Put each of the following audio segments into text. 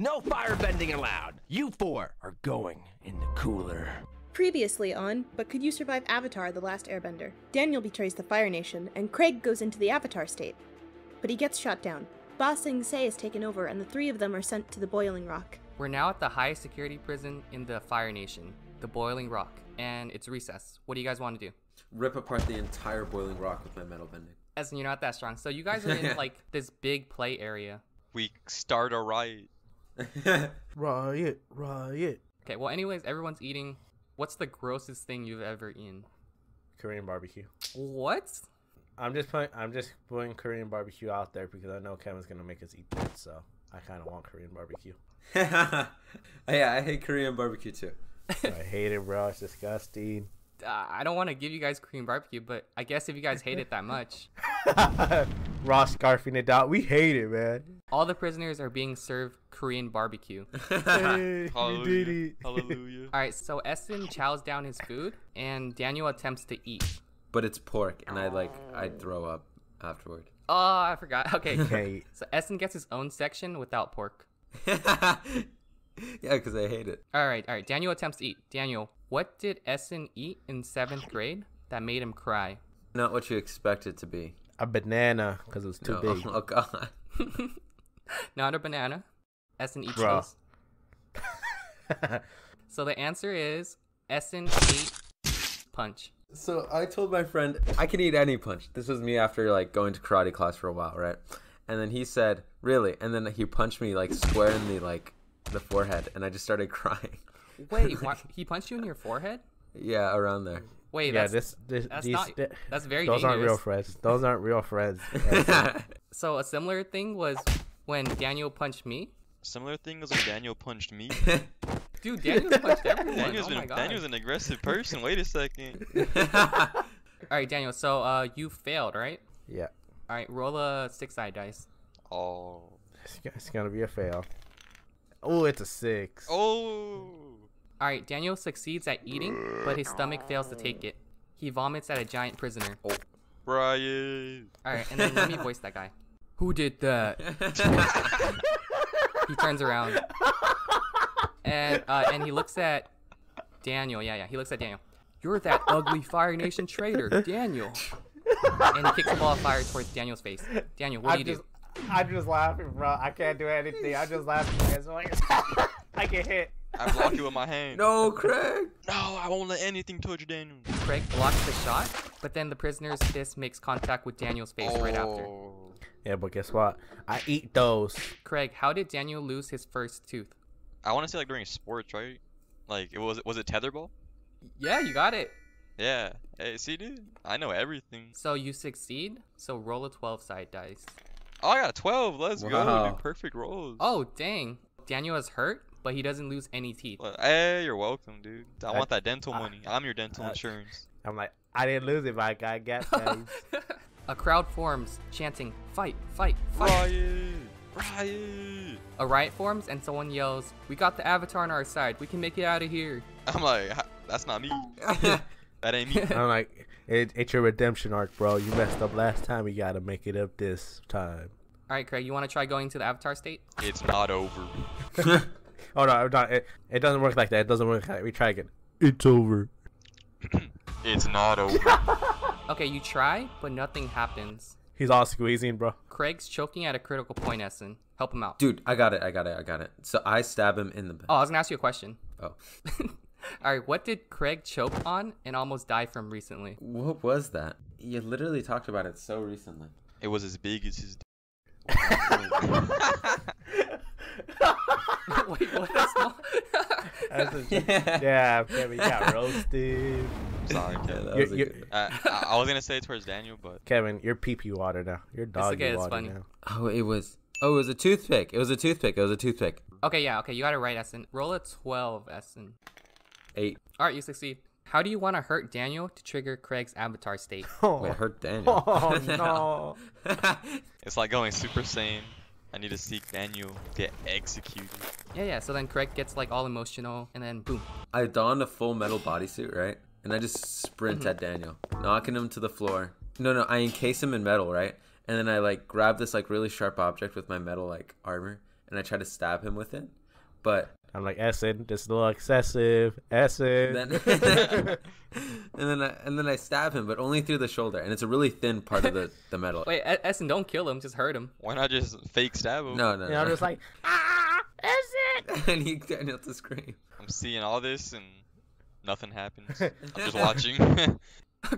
No firebending allowed. You four are going in the cooler. Previously on, but could you survive Avatar the Last Airbender? Daniel betrays the Fire Nation, and Craig goes into the Avatar state. But he gets shot down. Ba Sing Se is taken over, and the three of them are sent to the Boiling Rock. We're now at the highest security prison in the Fire Nation, the Boiling Rock, and it's recess. What do you guys want to do? Rip apart the entire boiling rock with my metal bending. Ehson, you're not that strong. So you guys are in like this big play area. We start a riot. Riot, riot. Okay, well, anyways, everyone's eating. What's the grossest thing you've ever eaten? Korean barbecue. What? I'm just putting I'm just putting Korean barbecue out there because I know Kevin's gonna make us eat that, so I kind of want Korean barbecue. yeah, I hate Korean barbecue too. I hate it, bro. It's disgusting. Uh, I don't want to give you guys Korean barbecue, but I guess if you guys hate it that much, Ross scarfing it out. We hate it, man. all the prisoners are being served Korean barbecue. Hey, Hallelujah. did it. Hallelujah. All right, so Ehson chows down his food, and Daniel attempts to eat. but it's pork, and I like I throw up afterward. Oh, I forgot. Okay, Can't so Ehson gets his own section without pork. yeah, because I hate it. All right, all right. Daniel attempts to eat. Daniel, what did Ehson eat in seventh grade that made him cry? Not what you expect it to be. A banana because it was too No. big. Oh god. Not a banana. Ehson eats Bro. those. So the answer is Ehson ate punch. So I told my friend I can eat any punch. This was me after like going to karate class for a while, right? And then he said, "Really?" And then he punched me like square in the like the forehead, and I just started crying. Wait, why, he punched you in your forehead? yeah, around there. Wait, yeah, that's, this, this that's these, not- th- that's very those aren't real dangerous. friends. Those aren't real friends. so a similar thing was when Daniel punched me. Similar thing as when Daniel punched me. Dude, Daniel punched everyone. Daniel's oh been my god. Daniel's an aggressive person. Wait a second. All right, Daniel. So uh, you failed, right? yeah, All right, roll a six-side dice. Oh. it's, it's gonna be a fail. Oh, it's a six. Oh. All right, Daniel succeeds at eating, but his stomach fails to take it. He vomits at a giant prisoner. Brian. All right, and then let me voice that guy. Who did that? he turns around and uh, and he looks at Daniel. Yeah, yeah. He looks at Daniel. You're that ugly Fire Nation traitor, Daniel. And he kicks a ball of fire towards Daniel's face. Daniel, what do I'm you just, do? I'm just laughing, bro. I can't do anything. I'm just laughing. It's like I get hit. I block you with my hand. no, Craig. No, I won't let anything touch Daniel. Craig blocks the shot, but then the prisoner's fist makes contact with Daniel's face right after. Oh. Yeah, but guess what? I eat those. Craig, how did Daniel lose his first tooth? I want to say like during sports, right? Like it was was it tetherball? Yeah, you got it. Yeah. Hey, see, dude, I know everything. So you succeed. So roll a 12 side dice. Oh, I got a 12. Let's go, Wow. dude. Perfect rolls. Oh, dang. Daniel is hurt, but he doesn't lose any teeth. Well, Hey, you're welcome, dude. I I- want that dental I- money. I'm your dental I- insurance. I'm like, I didn't lose it, but I got gas. a crowd forms, chanting, Fight, fight, fight. Riot! Riot! A riot forms, and someone yells, We got the Avatar on our side. We can make it out of here. I'm like, that's not me. That ain't me. I'm like, it, it's your redemption arc, bro. You messed up last time. You gotta make it up this time. All right, Craig, you want to try going to the Avatar state? It's not over. Oh no, no it, it doesn't work like that. It doesn't work like that. We try again. It's over. It's not over. Okay, you try, but nothing happens. He's all squeezing, bro. Craig's choking at a critical point, Ehson. Help him out. Dude, I got it. I got it. I got it. So I stab him in the back. Oh, I was going to ask you a question. Oh. All right, what did Craig choke on and almost die from recently? What was that? You literally talked about it so recently. It was as big as his. Wait, what? That's not... That's a- yeah, Kevin, you got roasted. Sorry, Yeah, Kevin. that You're- you're- Uh, I, I was gonna say towards Daniel, but Kevin, you're pee pee water now. You're doggy okay, water funny. now. Oh, it was. Oh, it was a toothpick. It was a toothpick. It was a toothpick. okay, yeah, okay, you got it right, Ehson. Roll a 12, Ehson. Eight. All right, you succeed. How do you want to hurt Daniel to trigger Craig's avatar state? Oh, Wait, hurt Daniel. oh no. it's like going Super Saiyan. I need to see Daniel get executed. Yeah, yeah. So then Craig gets like all emotional, and then boom. I donned a full metal bodysuit, right? And I just sprint mm-hmm. at Daniel, knocking him to the floor. No, no, I encase him in metal, right? And then I like grab this like really sharp object with my metal like armor, and I try to stab him with it, but I'm like, Ehson, this is a little excessive. Ehson. then and then I, and then I stab him, but only through the shoulder, and it's a really thin part of the the metal. Wait, Ehson, don't kill him. Just hurt him. Why not just fake stab him? No, no, and I'm just like, ah, Ehson. and he Daniel to scream. I'm seeing all this and nothing happens. I'm just watching.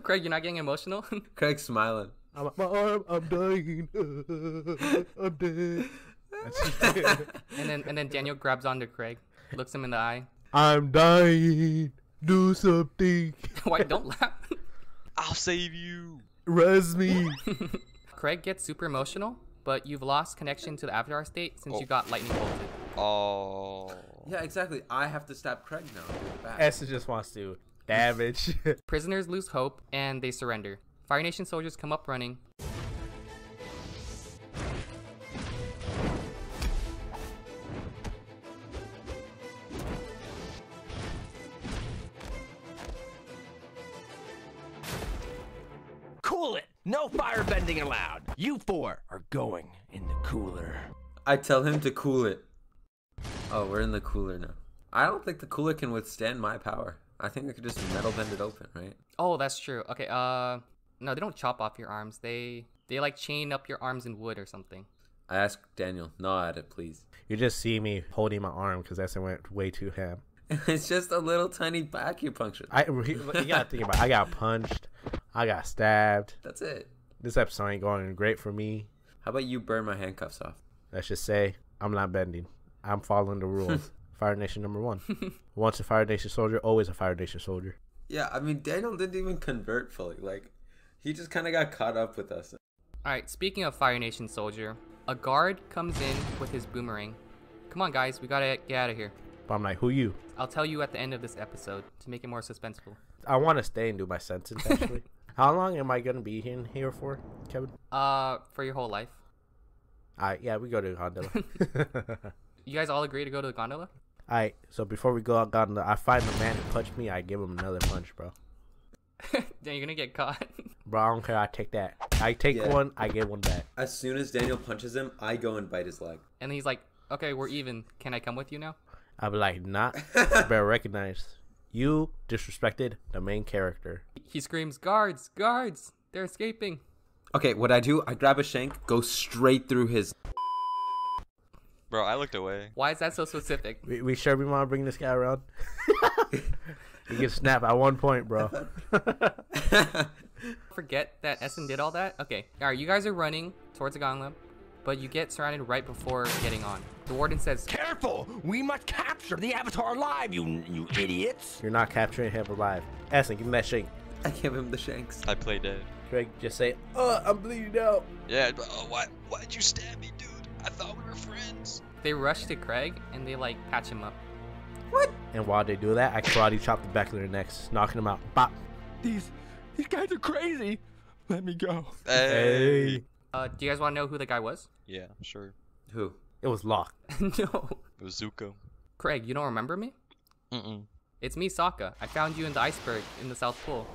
Craig, you're not getting emotional. Craig's smiling. I'm like, my arm, I'm dying. I'm dead. and then and then Daniel grabs onto Craig, looks him in the eye. I'm dying. Do something. Why don't laugh? I'll save you. Res me. Craig gets super emotional, but you've lost connection to the avatar state since Oh. you got lightning bolted. Oh. Yeah, exactly. I have to stab Craig now. and do it back. Ehson just wants to damage. Prisoners lose hope and they surrender. Fire Nation soldiers come up running. No firebending allowed! You four are going in the cooler. I tell him to cool it. Oh, we're in the cooler now. I don't think the cooler can withstand my power. I think I could just metal bend it open, right? Oh, that's true. Okay, uh no, they don't chop off your arms. They they like chain up your arms in wood or something. I ask Daniel, gnaw at it, please. you just see me holding my arm because Ehson went way too ham. it's just a little tiny acupuncture. I you gotta think about. It. I got punched. I got stabbed. That's it. This episode ain't going great for me. How about you burn my handcuffs off? Let's just say I'm not bending. I'm following the rules. Fire Nation number one. Once a Fire Nation soldier, always a Fire Nation soldier. Yeah, I mean Daniel didn't even convert fully. Like, he just kind of got caught up with us. Alright, speaking of Fire Nation soldier, a guard comes in with his boomerang. Come on guys, we gotta get out of here. But I'm like, who you? I'll tell you at the end of this episode to make it more suspenseful. I want to stay and do my sentence actually. How long am I gonna be in here for, Kevin? Uh, for your whole life. Alright, yeah, we go to gondola. You guys all agree to go to the gondola? Alright, so before we go out gondola, I find the man who punched me. I give him another punch, bro. then you're gonna get caught. Bro, I don't care. I take that. I take Yeah. one. I get one back. As soon as Daniel punches him, I go and bite his leg. and he's like, okay, we're even. Can I come with you now? I'll be like, not. better recognize. You disrespected the main character. He screams, guards, guards, they're escaping. Okay, what I do, I grab a shank, go straight through his. Bro, I looked away. Why is that so specific? We, we sure we want to bring this guy around? he gets snapped at one point, bro. Forget that Ehson did all that? Okay, alright, you guys are running towards the gondola, but you get surrounded right before getting on. The warden says, Careful! We must capture the Avatar alive, you you idiots! You're not capturing him alive. Ehson, give me that shake. I give him the shanks. I play dead. Craig, just say, "Oh, I'm bleeding out." Yeah, but oh, why, why'd you stab me, dude? I thought we were friends. they rush to Craig and they like patch him up. What? And while they do that, I karate chop the back of their necks, knocking them out. Bop. These these guys are crazy. Let me go. Hey. Uh, do you guys want to know who the guy was? Yeah, sure. Who? It was Locke. no. It was Zuko. Craig, you don't remember me? Mm-mm. It's me, Sokka. I found you in the iceberg in the South Pole.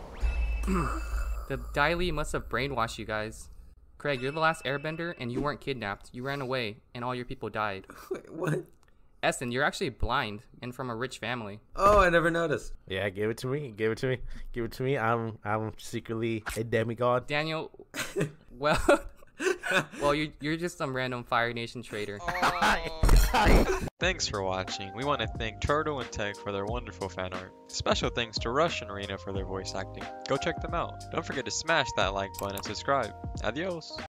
the Dai Li must have brainwashed you guys. Craig, you're the last airbender and you weren't kidnapped. You ran away and all your people died. Wait, what? Ehson, you're actually blind and from a rich family. Oh, I never noticed. Yeah, give it to me. Give it to me. Give it to me. I'm I'm secretly a demigod. Daniel, well, well, you're, you're just some random Fire Nation traitor. Thanks for watching. We want to thank Turtle and Tech for their wonderful fan art. Special thanks to Russian Arena for their voice acting. Go check them out. Don't forget to smash that like button and subscribe. Adios.